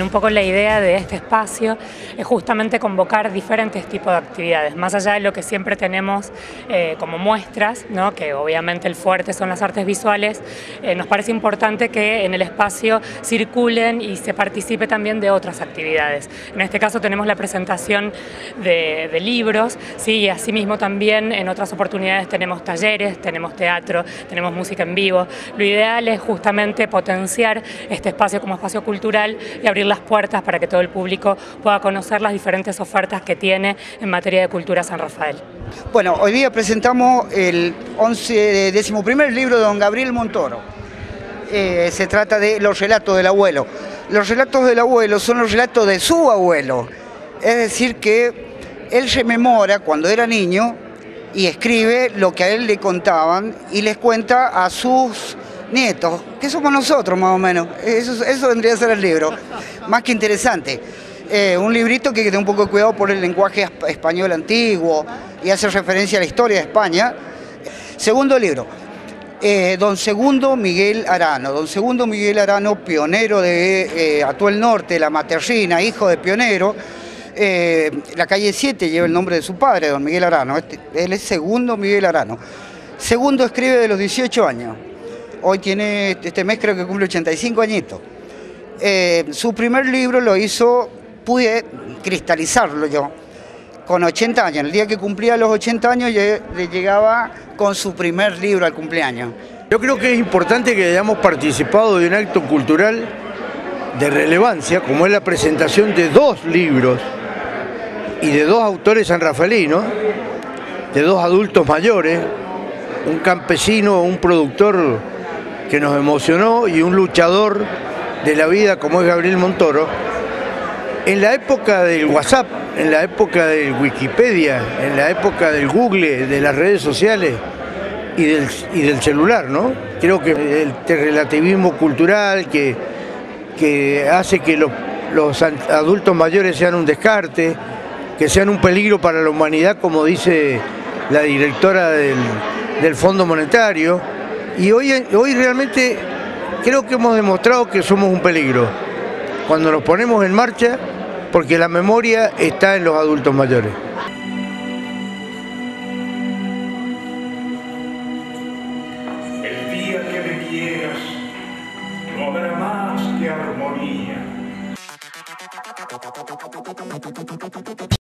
Un poco la idea de este espacio es justamente convocar diferentes tipos de actividades, más allá de lo que siempre tenemos eh, como muestras, ¿no? que obviamente el fuerte son las artes visuales, eh, nos parece importante que en el espacio circulen y se participe también de otras actividades. En este caso tenemos la presentación de, libros, ¿sí? y asimismo también en otras oportunidades tenemos talleres, tenemos teatro, tenemos música en vivo. Lo ideal es justamente potenciar este espacio como espacio cultural y abrir las puertas para que todo el público pueda conocer las diferentes ofertas que tiene en materia de cultura San Rafael. Bueno, hoy día presentamos el 11, décimo primer libro de don Gabriel Montoro. Eh, se trata de los relatos del abuelo. Los relatos del abuelo son los relatos de su abuelo. Es decir, que él rememora cuando era niño y escribe lo que a él le contaban y les cuenta a sus nietos, que somos nosotros más o menos. Eso, eso vendría a ser el libro. Más que interesante. Eh, un librito que tiene un poco de cuidado por el lenguaje español antiguo y hace referencia a la historia de España. Segundo libro, eh, don Segundo Miguel Arano. Don Segundo Miguel Arano, pionero de eh, Atuel Norte, La Materina, hijo de pionero. la calle 7 lleva el nombre de su padre, don Miguel Arano. Este, él es Segundo Miguel Arano. Segundo escribe de los 18 años. Hoy tiene, este mes creo que cumple 85 añitos. Eh, su primer libro lo hizo, pude cristalizarlo yo, con 80 años. El día que cumplía los 80 años le llegaba con su primer libro al cumpleaños. Yo creo que es importante que hayamos participado de un acto cultural de relevancia, como es la presentación de dos libros y de dos autores sanrafaelinos, de dos adultos mayores, un campesino, un productor que nos emocionó y un luchador de la vida como es Gabriel Montoro, en la época del WhatsApp, en la época del Wikipedia, en la época del Google, de las redes sociales y del, del celular, ¿no? Creo que el relativismo cultural que, que hace que los, los adultos mayores sean un descarte, que sean un peligro para la humanidad, como dice la directora del, del Fondo Monetario, y hoy, hoy realmente creo que hemos demostrado que somos un peligro cuando nos ponemos en marcha porque la memoria está en los adultos mayores. El día que me quieras, no habrá más que armonía.